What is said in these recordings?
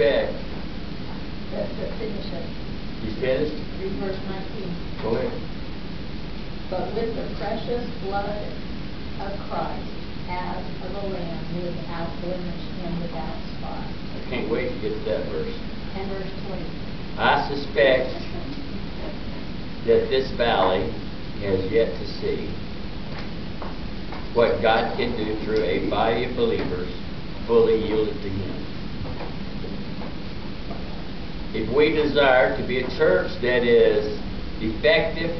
suspect, That's to finish it. you finished? Read verse nineteen. Go ahead. But with the precious blood of Christ, as of a lamb without blemish and without spot. I can't wait to get to that verse. And verse twenty. I suspect that this valley has yet to see what God can do through a body of believers fully yielded to Him. If we desire to be a church that is effective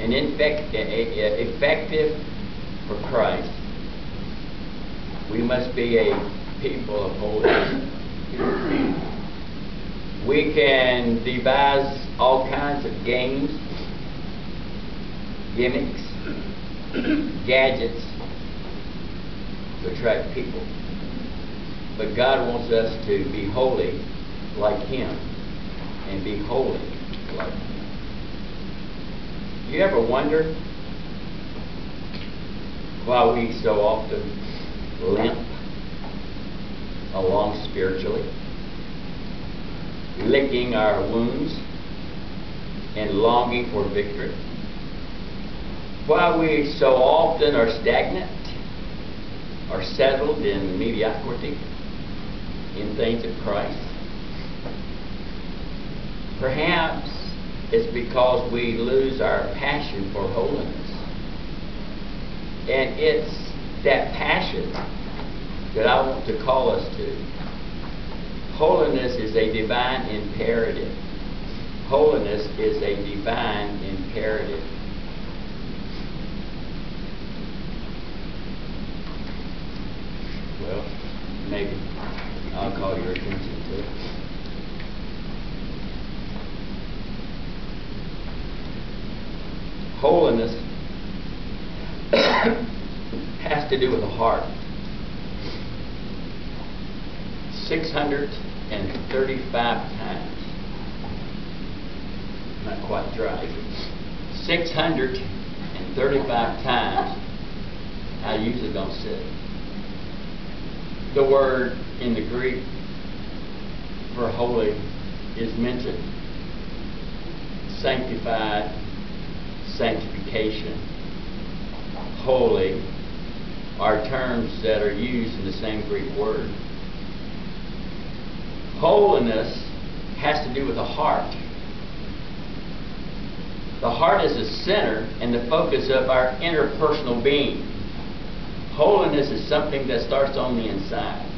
and infect, effective for Christ, we must be a people of holiness. We can devise all kinds of games, gimmicks, gadgets to attract people. But God wants us to be holy like Him and be holy like Him. You ever wonder why we so often limp along spiritually? licking our wounds and longing for victory. Why we so often are stagnant, are settled in mediocrity in things of Christ. Perhaps it's because we lose our passion for holiness. And it's that passion that I want to call us to. Holiness is a divine imperative. Holiness is a divine imperative. Well, maybe I'll call your attention to it. Holiness has to do with the heart. 635 times. Not quite dry. 635 times. I usually don't sit. The word in the Greek for holy is mentioned. Sanctified, sanctification, holy are terms that are used in the same Greek word. Holiness has to do with the heart. The heart is the center and the focus of our interpersonal being. Holiness is something that starts on the inside.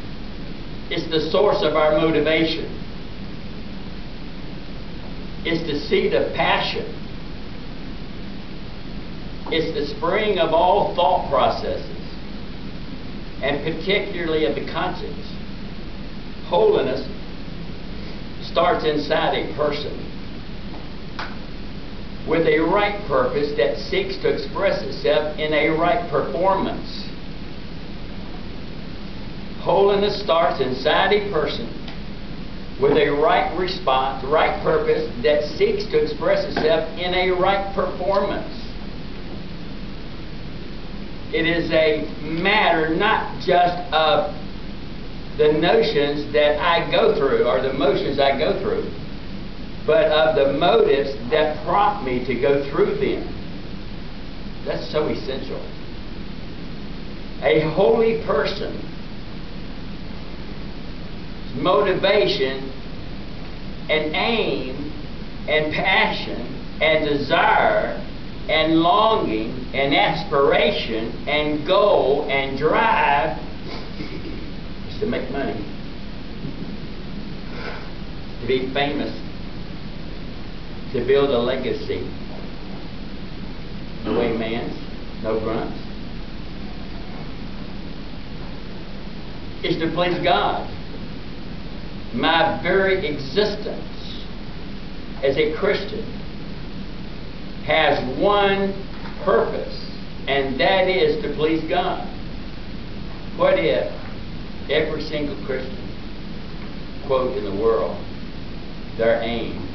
It's the source of our motivation. It's the seed of passion. It's the spring of all thought processes, and particularly of the conscience. Holiness starts inside a person with a right purpose that seeks to express itself in a right performance. Holiness starts inside a person with a right response, right purpose that seeks to express itself in a right performance. It is a matter not just of the notions that I go through or the motions I go through, but of the motives that prompt me to go through them. That's so essential. A holy person motivation and aim and passion and desire and longing and aspiration and goal and drive is to make money, to be famous, to build a legacy. No way man's, no grunts. Is to please God my very existence as a Christian has one purpose, and that is to please God. What if every single Christian, quote, in the world, their aim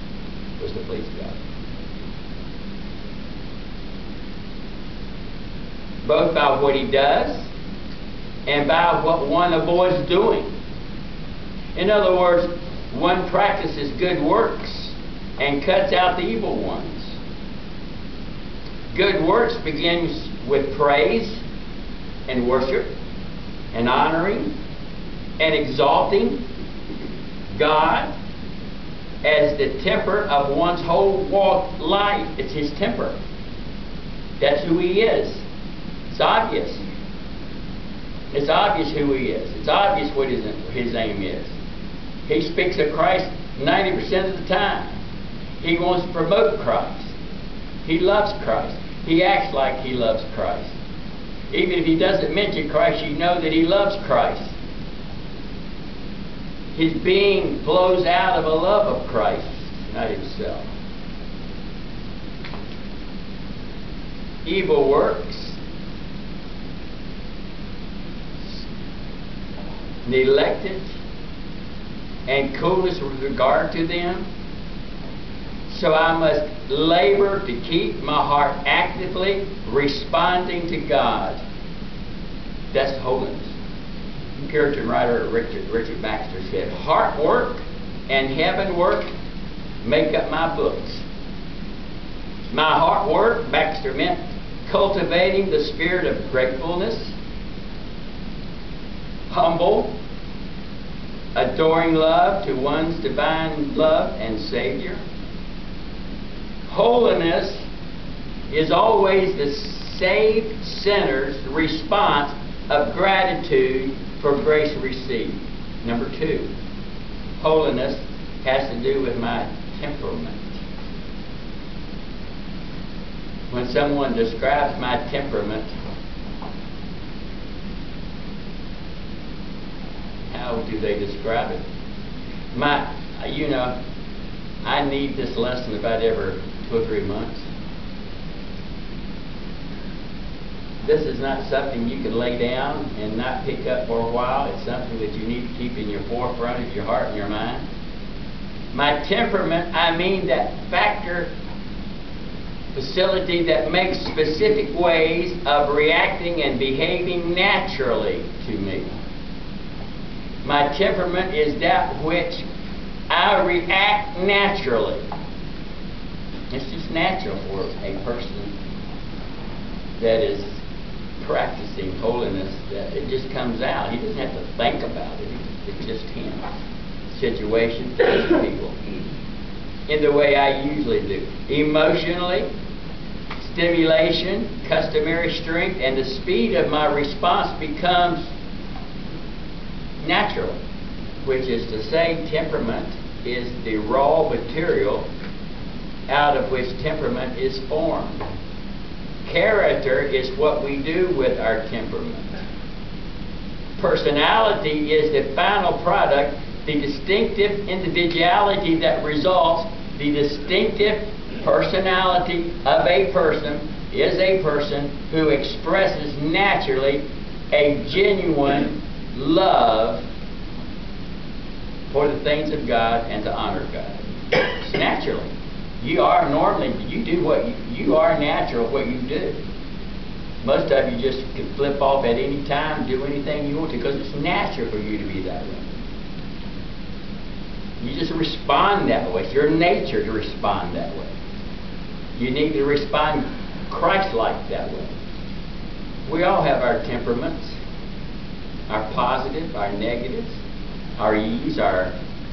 was to please God? Both by what he does and by what one avoids doing. In other words, one practices good works and cuts out the evil ones. Good works begins with praise and worship and honoring and exalting God as the temper of one's whole walk life. It's his temper. That's who he is. It's obvious. It's obvious who he is. It's obvious what his, his aim is. He speaks of Christ 90% of the time. He wants to promote Christ. He loves Christ. He acts like he loves Christ. Even if he doesn't mention Christ, you know that he loves Christ. His being flows out of a love of Christ, not himself. Evil works, neglected, and coolness with regard to them. So I must labor to keep my heart actively responding to God. That's holiness. Puritan writer Richard, Richard Baxter said, Heart work and heaven work make up my books. My heart work, Baxter meant cultivating the spirit of gratefulness, humble, adoring love to one's divine love and Savior. Holiness is always the saved sinner's response of gratitude for grace received. Number two, holiness has to do with my temperament. When someone describes my temperament, how do they describe it? My, you know, I need this lesson about every two or three months. This is not something you can lay down and not pick up for a while. It's something that you need to keep in your forefront of your heart and your mind. My temperament, I mean that factor facility that makes specific ways of reacting and behaving naturally to me. My temperament is that which I react naturally. It's just natural for a person that is practicing holiness that it just comes out. He doesn't have to think about it. It's just him. Situations, people. In the way I usually do. Emotionally, stimulation, customary strength, and the speed of my response becomes natural, which is to say, temperament is the raw material out of which temperament is formed. Character is what we do with our temperament. Personality is the final product, the distinctive individuality that results, the distinctive personality of a person is a person who expresses naturally a genuine love for the things of God and to honor God. Naturally. You are normally, you do what you, you are natural what you do. Most of you just can flip off at any time, do anything you want to, because it's natural for you to be that way. You just respond that way. It's your nature to respond that way. You need to respond Christ-like that way. We all have our temperaments, positive, our negatives, our ease, our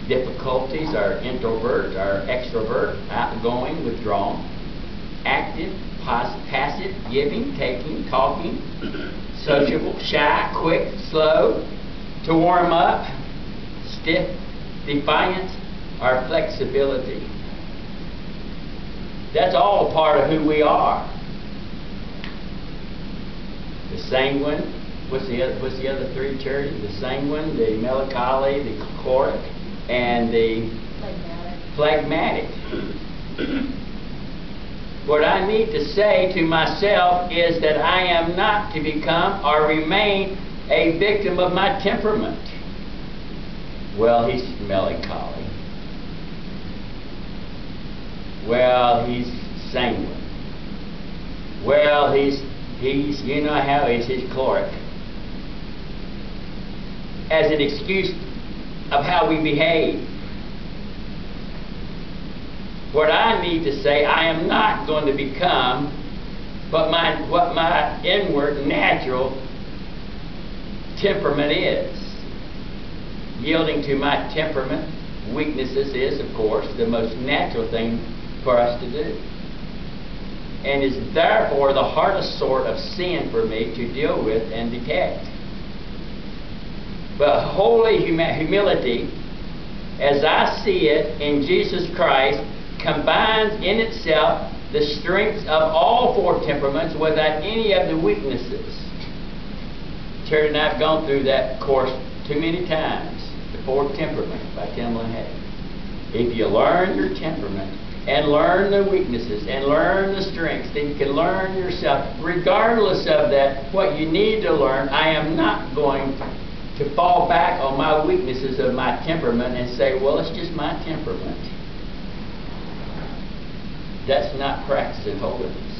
difficulties, our introvert, our extrovert, outgoing, withdrawn, active, passive, giving, taking, talking, sociable, shy, quick, slow, to warm up, stiff, defiant, our flexibility. That's all part of who we are. The sanguine, what's the other, what's the other three charities? The sanguine, the melancholy, the choleric, and the Phlegmatic. phlegmatic. What I need to say to myself is that I am not to become or remain a victim of my temperament. Well, he's melancholy. Well, he's sanguine. Well, he's he's you know how he's his choleric. As an excuse of how we behave. What I need to say, I am not going to become what my, what my inward natural temperament is. Yielding to my temperament, weaknesses is, of course, the most natural thing for us to do. And is therefore the hardest sort of sin for me to deal with and detect. But holy humility, as I see it in Jesus Christ, combines in itself the strengths of all four temperaments without any of the weaknesses. Terry and I have gone through that course too many times. The Four Temperaments by Tim LaHaye. If you learn your temperament and learn the weaknesses and learn the strengths, then you can learn yourself. Regardless of that, what you need to learn, I am not going to fall back on my weaknesses of my temperament and say, well, it's just my temperament. That's not practicing holiness.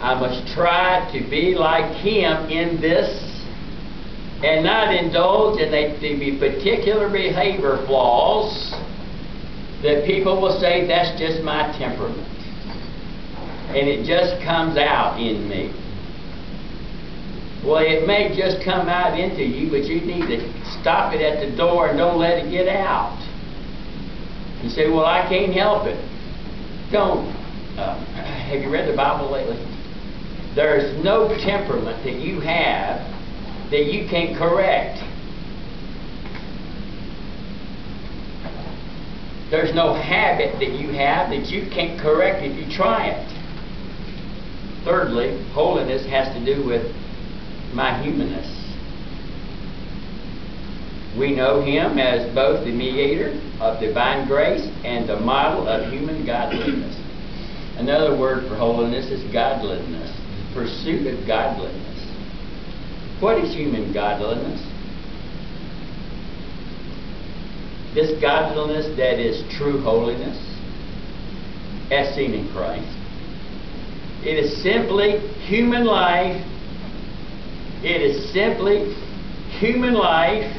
I must try to be like Him in this and not indulge in the, particular behavior flaws that people will say that's just my temperament. And it just comes out in me. Well, it may just come out into you, but you need to stop it at the door and don't let it get out. You say, well, I can't help it. Don't. Uh, have you read the Bible lately? There's no temperament that you have that you can't correct. There's no habit that you have that you can't correct if you try it. Thirdly, holiness has to do with my humanness. We know him as both the mediator of divine grace and the model of human godliness. Another word for holiness is godliness, pursuit of godliness. What is human godliness? This godliness that is true holiness, as seen in Christ. It is simply human life. It is simply human life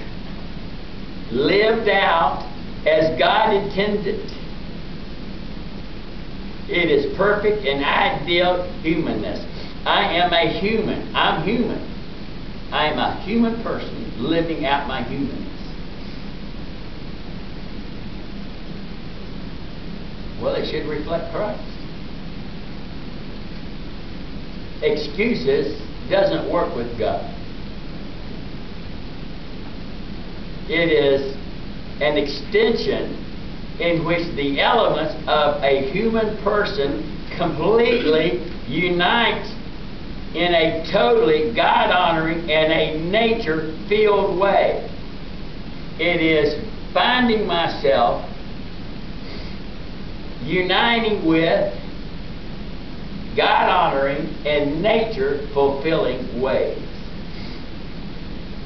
lived out as God intended. It is perfect and ideal humanness. I am a human. I'm human. I am a human person living out my humanness. Well, it should reflect Christ. Excuses doesn't work with God. It is an extension in which the elements of a human person completely unite in a totally God honoring and a nature filled way. It is finding myself uniting with God honoring and nature fulfilling ways.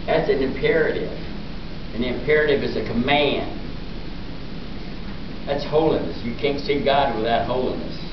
That's an imperative. An imperative is a command. That's holiness. You can't see God without holiness.